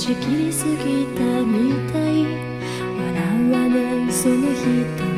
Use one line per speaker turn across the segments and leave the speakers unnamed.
じ切りすぎたみたい。笑わないその人。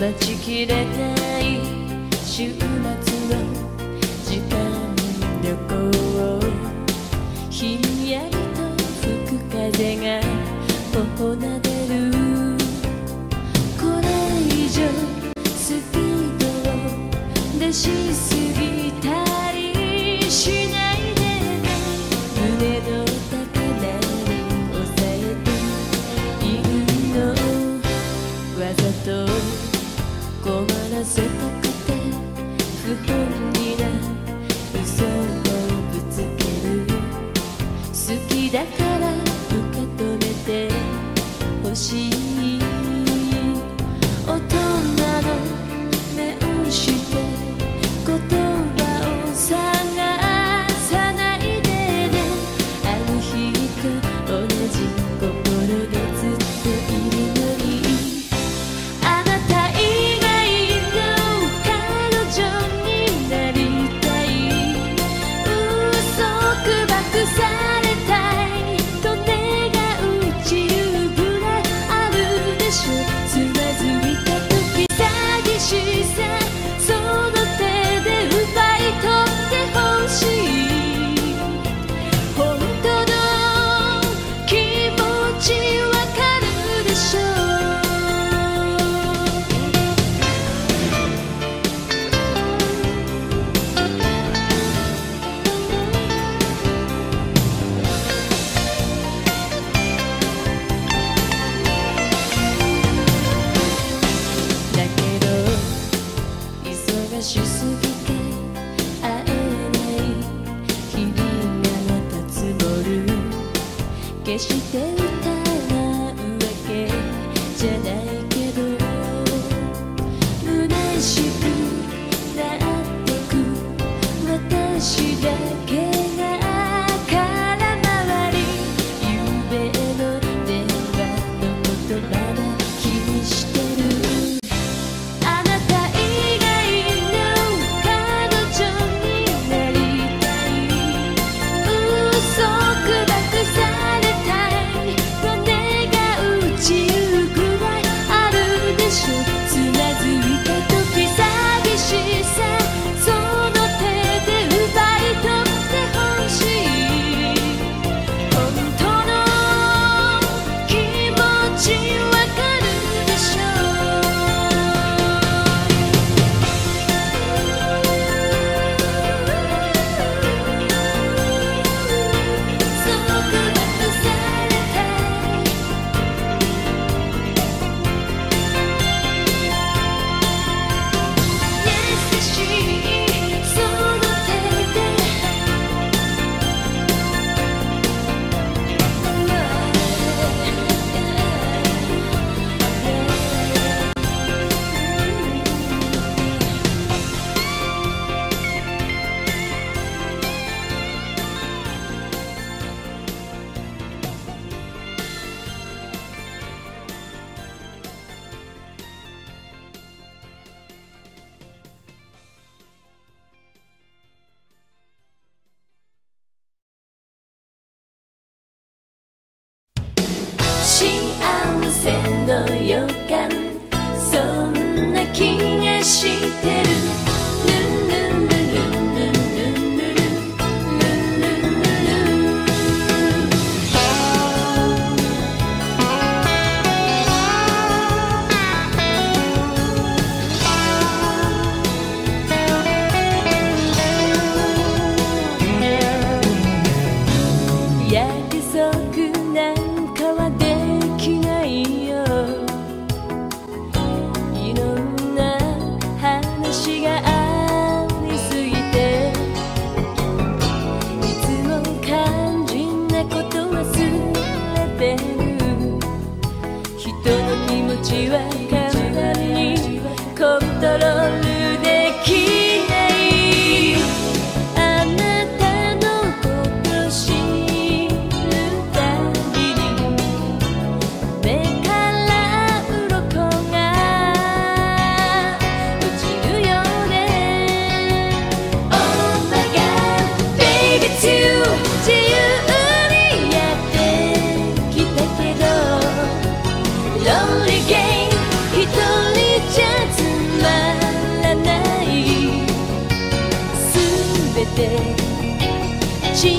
待ちきれない週末の時間旅行ひんやりと吹く風が頬なでるこれ以上スピードを出しすぎたりしない。しすぎてえない日がまたつぼる。決して Chỉ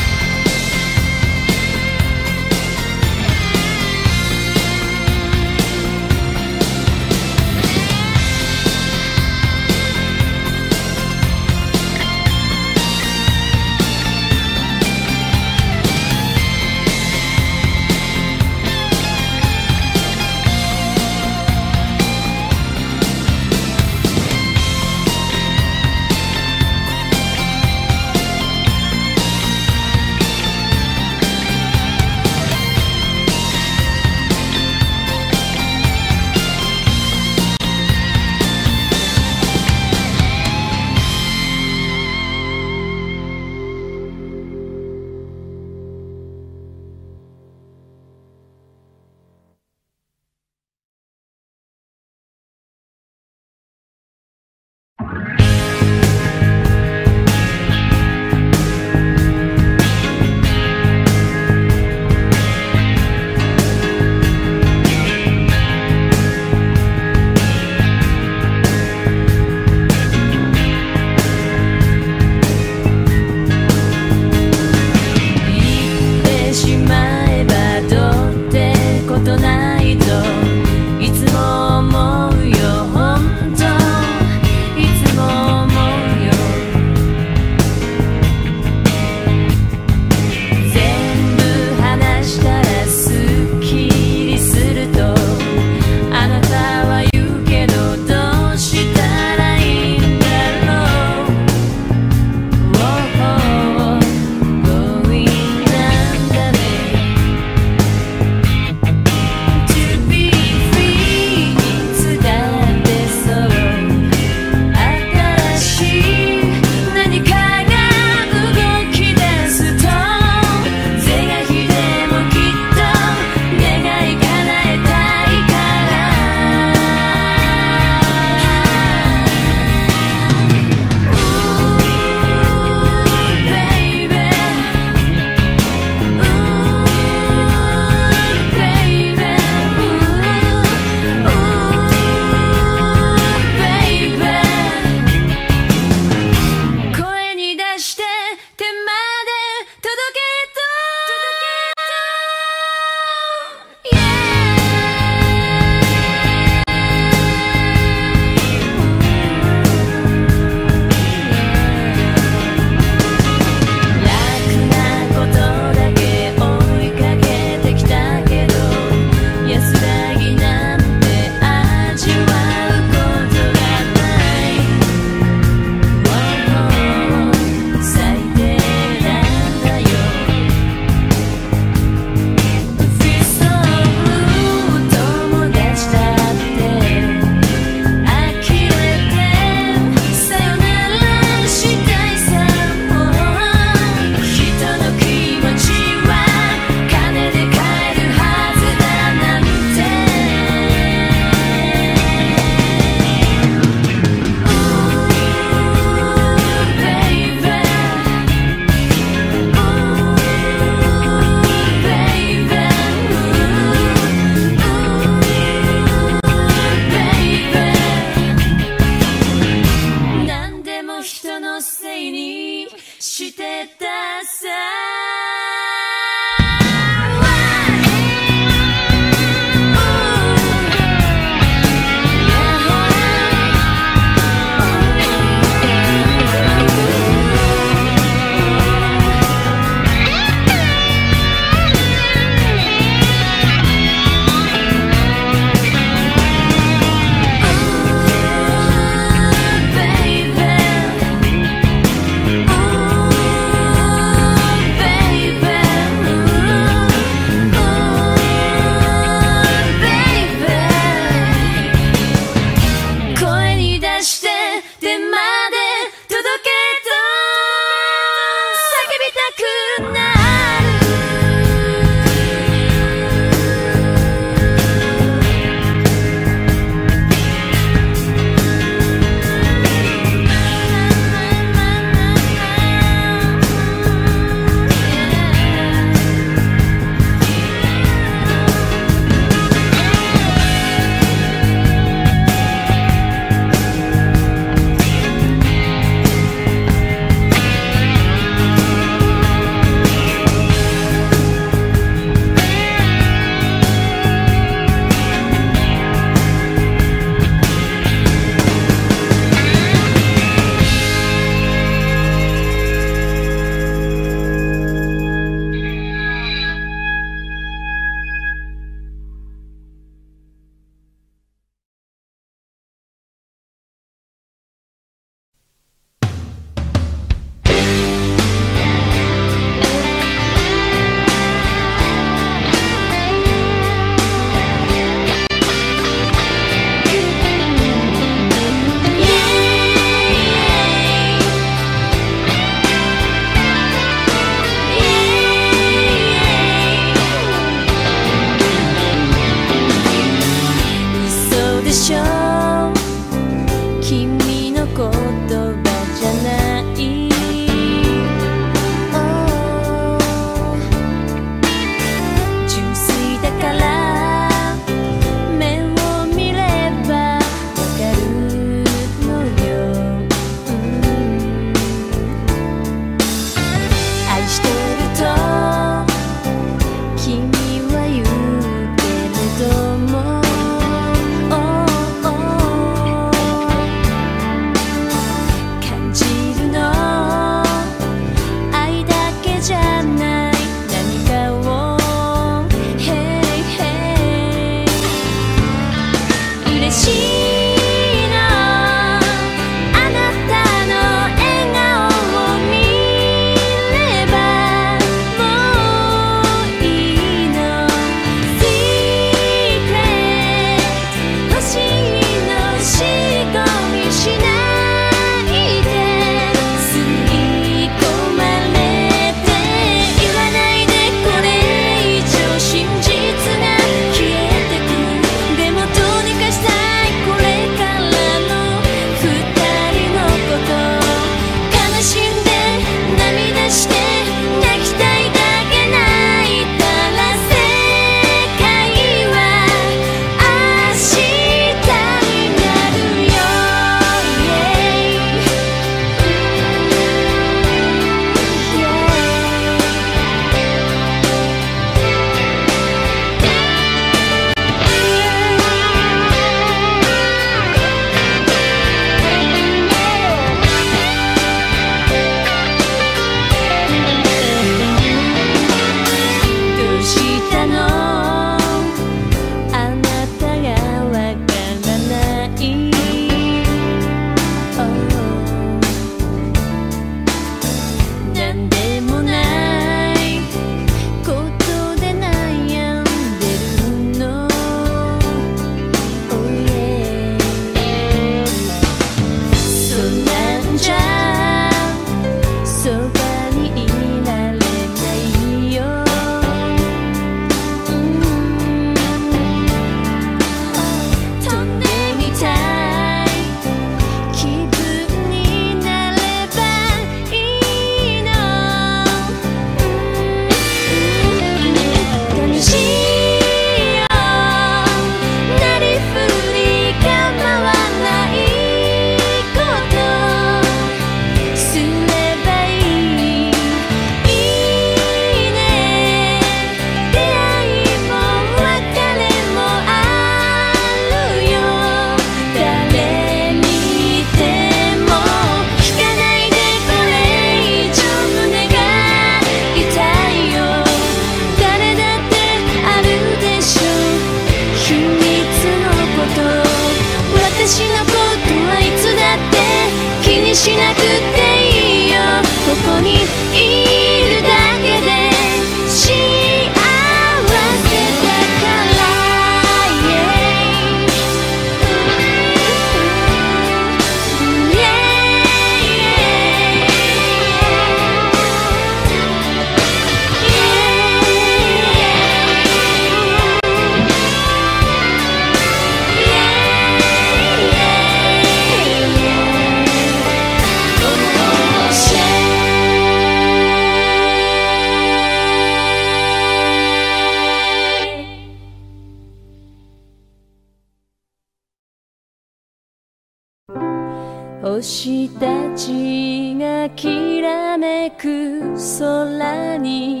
星たちがきらめく空に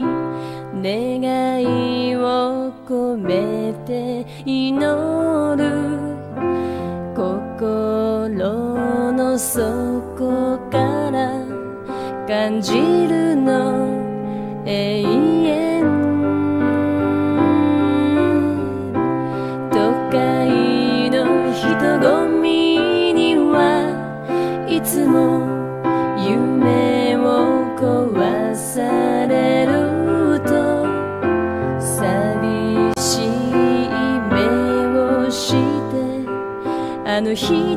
願いを込めて祈る。心の底から感じるの。永遠の日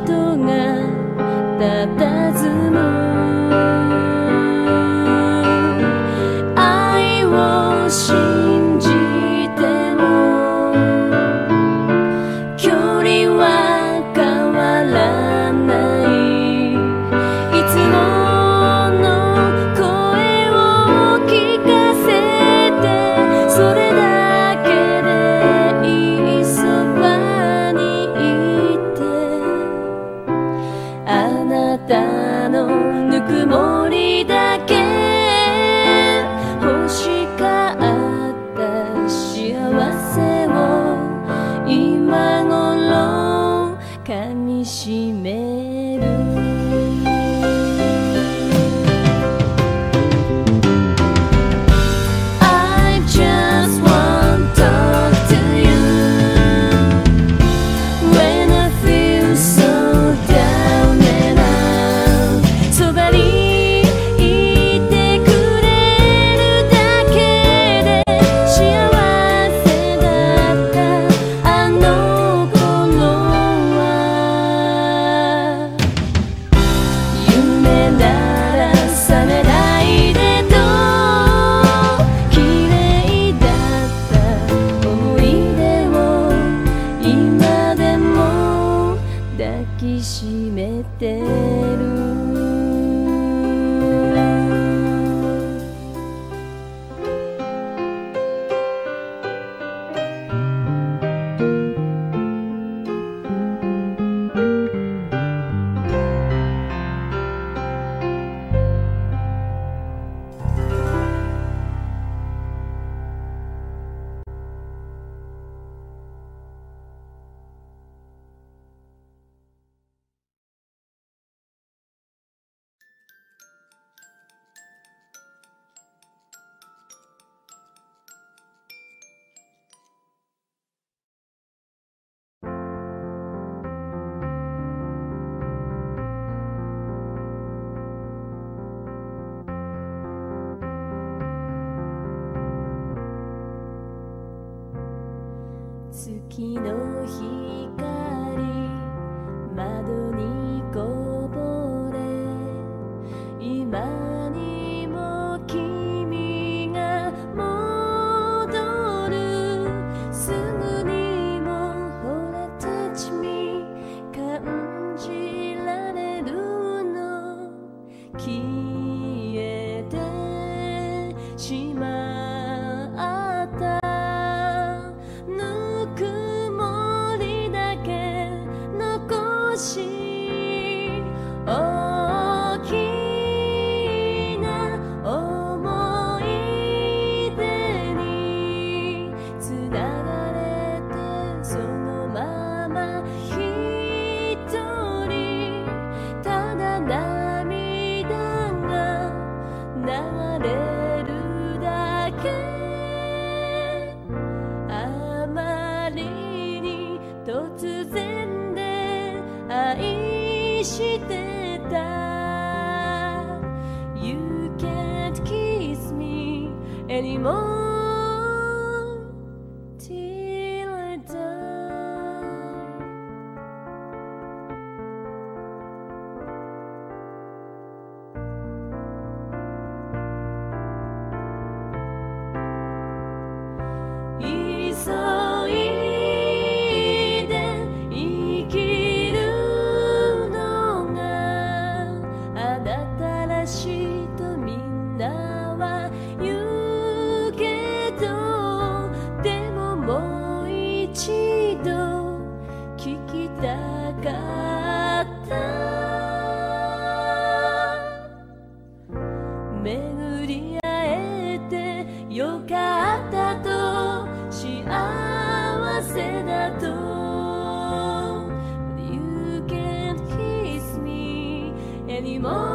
Mom.